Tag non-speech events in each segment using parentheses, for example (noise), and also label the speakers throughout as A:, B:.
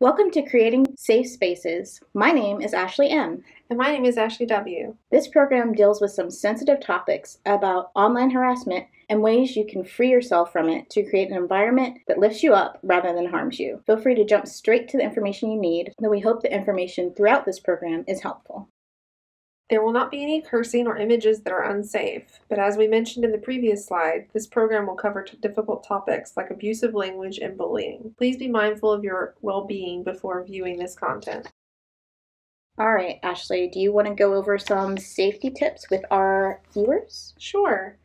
A: Welcome to Creating Safe Spaces. My name is Ashley M.
B: And my name is Ashley W.
A: This program deals with some sensitive topics about online harassment and ways you can free yourself from it to create an environment that lifts you up rather than harms you. Feel free to jump straight to the information you need, though we hope the information throughout this program is helpful.
B: There will not be any cursing or images that are unsafe, but as we mentioned in the previous slide, this program will cover difficult topics like abusive language and bullying. Please be mindful of your well being before viewing this content.
A: All right, Ashley, do you want to go over some safety tips with our viewers?
B: Sure.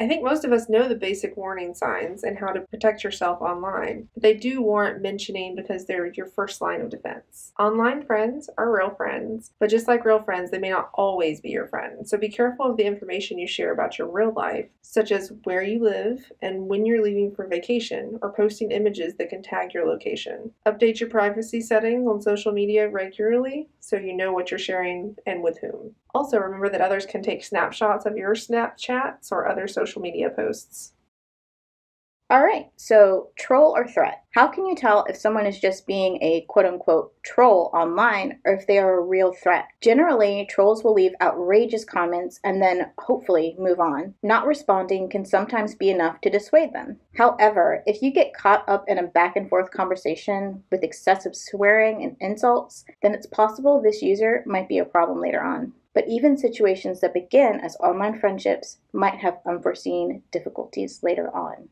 B: I think most of us know the basic warning signs and how to protect yourself online, but they do warrant mentioning because they're your first line of defense. Online friends are real friends, but just like real friends, they may not always be your friend. So be careful of the information you share about your real life, such as where you live and when you're leaving for vacation, or posting images that can tag your location. Update your privacy settings on social media regularly so you know what you're sharing and with whom. Also, remember that others can take snapshots of your Snapchats or other social media posts.
A: All right, so troll or threat. How can you tell if someone is just being a quote unquote troll online or if they are a real threat? Generally, trolls will leave outrageous comments and then hopefully move on. Not responding can sometimes be enough to dissuade them. However, if you get caught up in a back and forth conversation with excessive swearing and insults, then it's possible this user might be a problem later on but even situations that begin as online friendships might have unforeseen difficulties later on.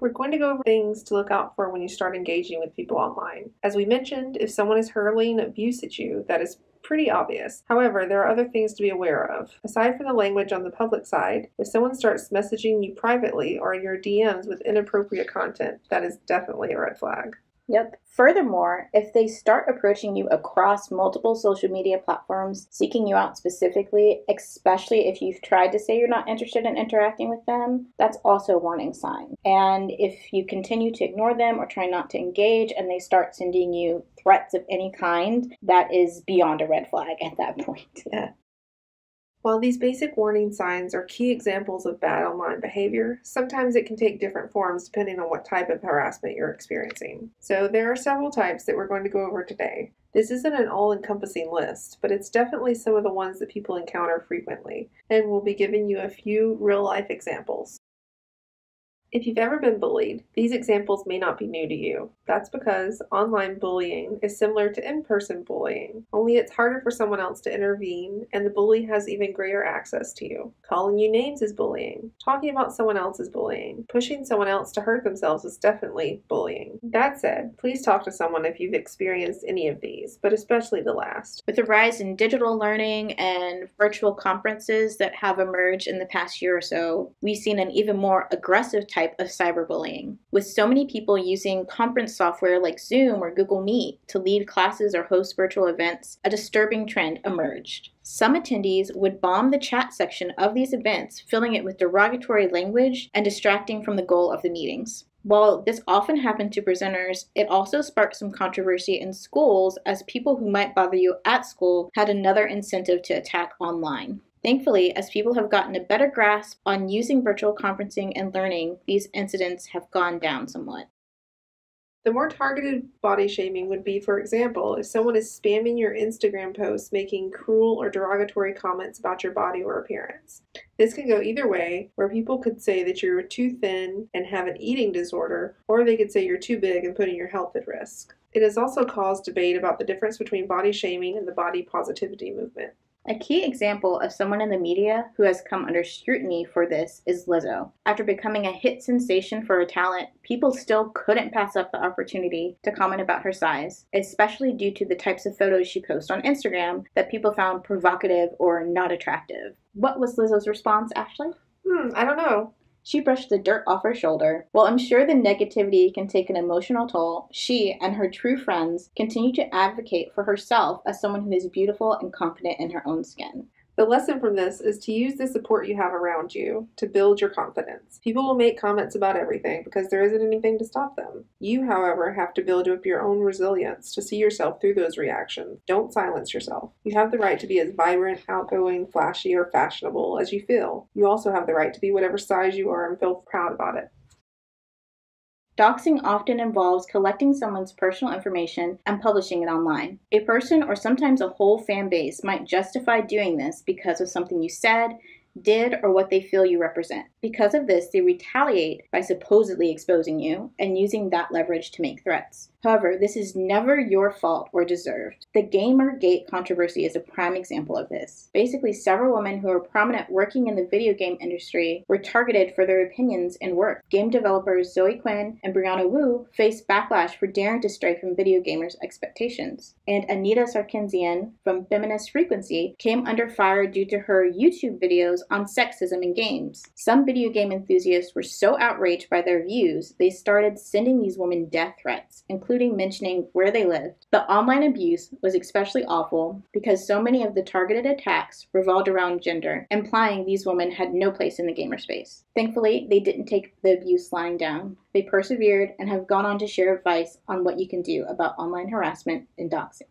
B: We're going to go over things to look out for when you start engaging with people online. As we mentioned, if someone is hurling abuse at you, that is pretty obvious. However, there are other things to be aware of. Aside from the language on the public side, if someone starts messaging you privately or in your DMs with inappropriate content, that is definitely a red flag.
A: Yep. Furthermore, if they start approaching you across multiple social media platforms, seeking you out specifically, especially if you've tried to say you're not interested in interacting with them, that's also a warning sign. And if you continue to ignore them or try not to engage and they start sending you threats of any kind, that is beyond a red flag at that (laughs) point.
B: Yeah. While these basic warning signs are key examples of bad online behavior, sometimes it can take different forms depending on what type of harassment you're experiencing. So, there are several types that we're going to go over today. This isn't an all encompassing list, but it's definitely some of the ones that people encounter frequently, and we'll be giving you a few real life examples. If you've ever been bullied, these examples may not be new to you. That's because online bullying is similar to in person bullying, only it's harder for someone else to intervene, and the bully has even greater access to you. Calling you names is bullying. Talking about someone else is bullying. Pushing someone else to hurt themselves is definitely bullying. That said, please talk to someone if you've experienced any of these, but especially the last.
A: With the rise in digital learning and virtual conferences that have emerged in the past year or so, we've seen an even more aggressive type type of cyberbullying. With so many people using conference software like Zoom or Google Meet to lead classes or host virtual events, a disturbing trend emerged. Some attendees would bomb the chat section of these events, filling it with derogatory language and distracting from the goal of the meetings. While this often happened to presenters, it also sparked some controversy in schools as people who might bother you at school had another incentive to attack online. Thankfully, as people have gotten a better grasp on using virtual conferencing and learning, these incidents have gone down somewhat.
B: The more targeted body shaming would be, for example, if someone is spamming your Instagram posts making cruel or derogatory comments about your body or appearance. This can go either way, where people could say that you're too thin and have an eating disorder, or they could say you're too big and putting your health at risk. It has also caused debate about the difference between body shaming and the body positivity movement.
A: A key example of someone in the media who has come under scrutiny for this is Lizzo. After becoming a hit sensation for her talent, people still couldn't pass up the opportunity to comment about her size, especially due to the types of photos she posts on Instagram that people found provocative or not attractive. What was Lizzo's response, Ashley?
B: Hmm, I don't know.
A: She brushed the dirt off her shoulder. While I'm sure the negativity can take an emotional toll, she and her true friends continue to advocate for herself as someone who is beautiful and confident in her own skin.
B: The lesson from this is to use the support you have around you to build your confidence. People will make comments about everything because there isn't anything to stop them. You, however, have to build up your own resilience to see yourself through those reactions. Don't silence yourself. You have the right to be as vibrant, outgoing, flashy, or fashionable as you feel. You also have the right to be whatever size you are and feel proud about it.
A: Doxing often involves collecting someone's personal information and publishing it online. A person or sometimes a whole fan base might justify doing this because of something you said, did, or what they feel you represent. Because of this, they retaliate by supposedly exposing you and using that leverage to make threats. However, this is never your fault or deserved. The Gamergate controversy is a prime example of this. Basically, several women who are prominent working in the video game industry were targeted for their opinions and work. Game developers Zoe Quinn and Brianna Wu faced backlash for daring to stray from video gamers' expectations. And Anita Sarkeesian from Feminist Frequency came under fire due to her YouTube videos on sexism in games. Some video game enthusiasts were so outraged by their views, they started sending these women death threats, including mentioning where they lived. The online abuse was especially awful because so many of the targeted attacks revolved around gender, implying these women had no place in the gamer space. Thankfully, they didn't take the abuse lying down. They persevered and have gone on to share advice on what you can do about online harassment and doxing.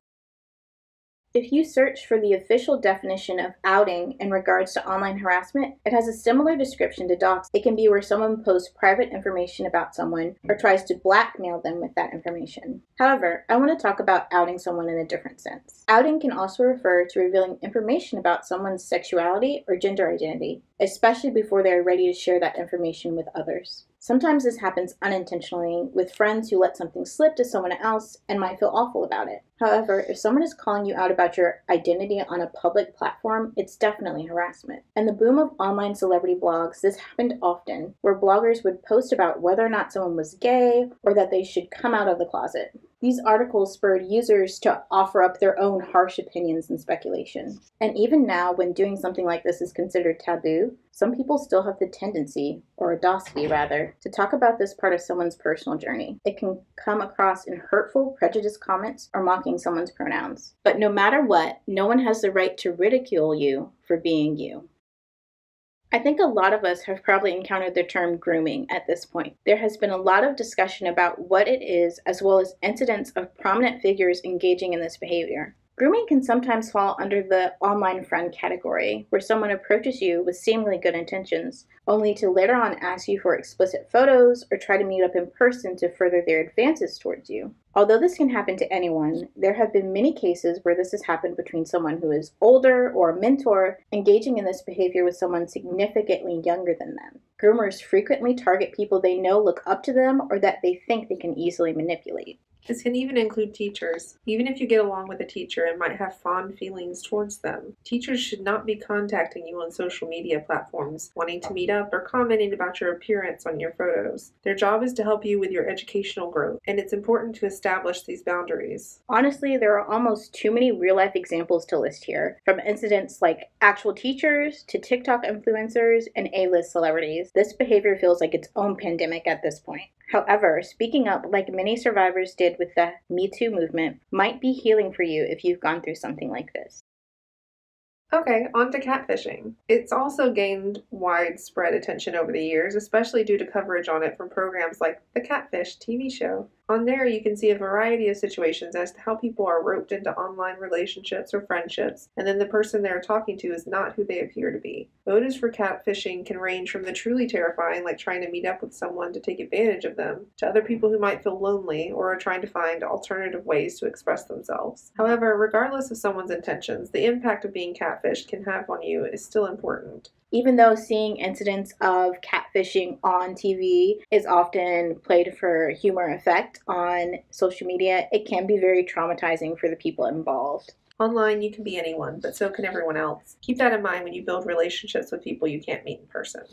A: If you search for the official definition of outing in regards to online harassment, it has a similar description to dox. It can be where someone posts private information about someone or tries to blackmail them with that information. However, I want to talk about outing someone in a different sense. Outing can also refer to revealing information about someone's sexuality or gender identity, especially before they are ready to share that information with others. Sometimes this happens unintentionally with friends who let something slip to someone else and might feel awful about it. However, if someone is calling you out about your identity on a public platform, it's definitely harassment. And the boom of online celebrity blogs, this happened often, where bloggers would post about whether or not someone was gay or that they should come out of the closet. These articles spurred users to offer up their own harsh opinions and speculation. And even now, when doing something like this is considered taboo, some people still have the tendency, or audacity rather, to talk about this part of someone's personal journey. It can come across in hurtful, prejudiced comments or mocking someone's pronouns. But no matter what, no one has the right to ridicule you for being you. I think a lot of us have probably encountered the term grooming at this point. There has been a lot of discussion about what it is, as well as incidents of prominent figures engaging in this behavior. Grooming can sometimes fall under the online friend category, where someone approaches you with seemingly good intentions, only to later on ask you for explicit photos or try to meet up in person to further their advances towards you. Although this can happen to anyone, there have been many cases where this has happened between someone who is older or a mentor engaging in this behavior with someone significantly younger than them. Groomers frequently target people they know look up to them or that they think they can easily manipulate.
B: This can even include teachers. Even if you get along with a teacher and might have fond feelings towards them, teachers should not be contacting you on social media platforms, wanting to meet up or commenting about your appearance on your photos. Their job is to help you with your educational growth, and it's important to establish these boundaries.
A: Honestly, there are almost too many real life examples to list here, from incidents like actual teachers to TikTok influencers and A list celebrities. This behavior feels like its own pandemic at this point. However, speaking up, like many survivors did with the Me Too movement, might be healing for you if you've gone through something like this.
B: Okay, on to catfishing. It's also gained widespread attention over the years, especially due to coverage on it from programs like The Catfish TV show. On there, you can see a variety of situations as to how people are roped into online relationships or friendships, and then the person they're talking to is not who they appear to be. Motives for catfishing can range from the truly terrifying, like trying to meet up with someone to take advantage of them, to other people who might feel lonely or are trying to find alternative ways to express themselves. However, regardless of someone's intentions, the impact of being catfished can have on you is still important
A: even though seeing incidents of catfishing on TV is often played for humor effect on social media, it can be very traumatizing for the people involved.
B: Online, you can be anyone, but so can everyone else. Keep that in mind when you build relationships with people you can't meet in person.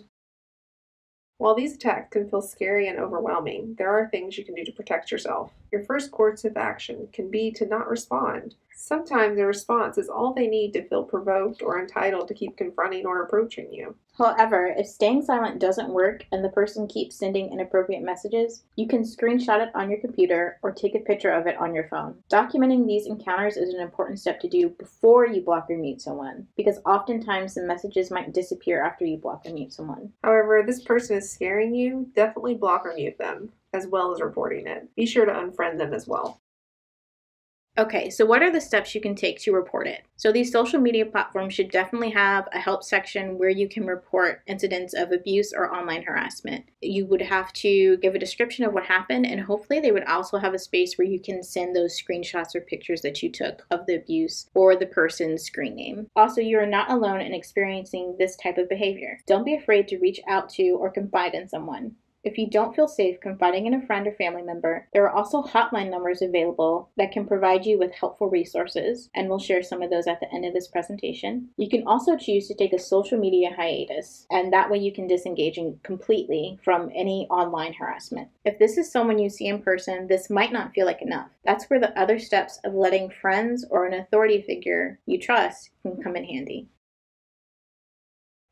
B: While these attacks can feel scary and overwhelming, there are things you can do to protect yourself. Your first course of action can be to not respond. Sometimes a response is all they need to feel provoked or entitled to keep confronting or approaching you.
A: However, if staying silent doesn't work and the person keeps sending inappropriate messages, you can screenshot it on your computer or take a picture of it on your phone. Documenting these encounters is an important step to do before you block or mute someone, because oftentimes the messages might disappear after you block or mute someone.
B: However, if this person is scaring you, definitely block or mute them as well as reporting it. Be sure to unfriend them as well.
A: Okay, so what are the steps you can take to report it? So, these social media platforms should definitely have a help section where you can report incidents of abuse or online harassment. You would have to give a description of what happened, and hopefully, they would also have a space where you can send those screenshots or pictures that you took of the abuse or the person's screen name. Also, you are not alone in experiencing this type of behavior. Don't be afraid to reach out to or confide in someone. If you don't feel safe confiding in a friend or family member, there are also hotline numbers available that can provide you with helpful resources, and we'll share some of those at the end of this presentation. You can also choose to take a social media hiatus, and that way you can disengage completely from any online harassment. If this is someone you see in person, this might not feel like enough. That's where the other steps of letting friends or an authority figure you trust can come in handy.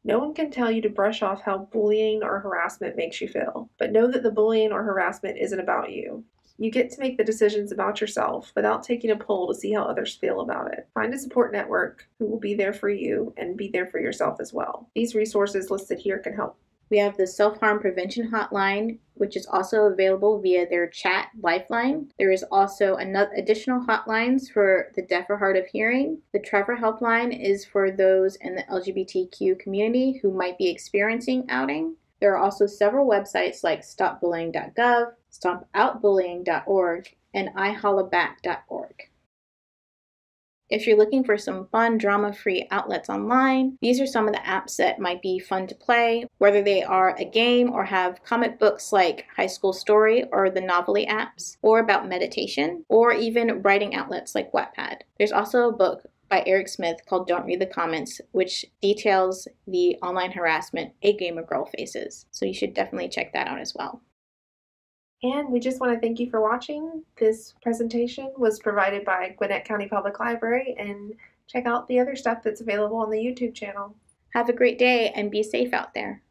B: No one can tell you to brush off how bullying or harassment makes you feel, but know that the bullying or harassment isn't about you. You get to make the decisions about yourself without taking a poll to see how others feel about it. Find a support network who will be there for you and be there for yourself as well. These resources listed here can help.
A: We have the self harm prevention hotline, which is also available via their chat lifeline. There is also another additional hotlines for the deaf or hard of hearing. The Trevor helpline is for those in the LGBTQ community who might be experiencing outing. There are also several websites like stopbullying.gov, stompoutbullying.org, and ihollaback.org. If you're looking for some fun, drama free outlets online, these are some of the apps that might be fun to play, whether they are a game or have comic books like High School Story or the Novelly apps, or about meditation, or even writing outlets like Wattpad. There's also a book by Eric Smith called Don't Read the Comments, which details the online harassment a gamer girl faces. So you should definitely check that out as well.
B: And we just want to thank you for watching. This presentation was provided by Gwinnett County Public Library and check out the other stuff that's available on the YouTube channel.
A: Have a great day and be safe out there.